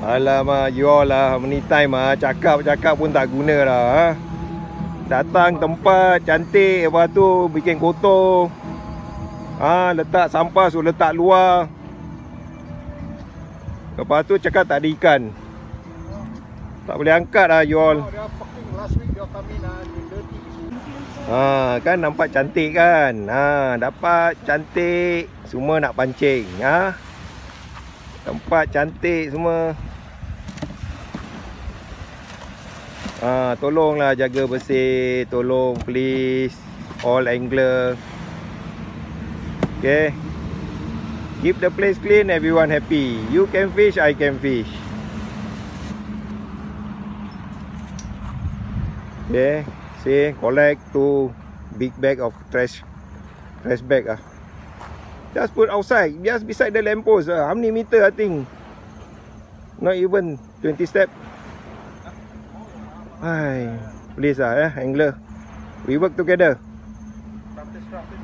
Alamak, you all lah Many time ah Cakap-cakap pun tak guna lah ha? Datang tempat cantik Lepas tu bikin kotor ha, Letak sampah suruh letak luar. Lepas tu cakap tak ada ikan. Tak boleh angkat lah you all. Ha, kan nampak cantik kan? Ha, Dapat cantik Semua nak pancing ha? Tempat cantik semua ha, Tolonglah jaga bersih Tolong please All angler. Okay? Keep the place clean Everyone happy. You can fish I can fish. Okay? See Collect two Big bag of trash Trash bag ah. Just put outside Just beside the lamppost ah. How many meter I think? Not even 20 step Hai, please lah eh, angler. We work together. Practice, practice.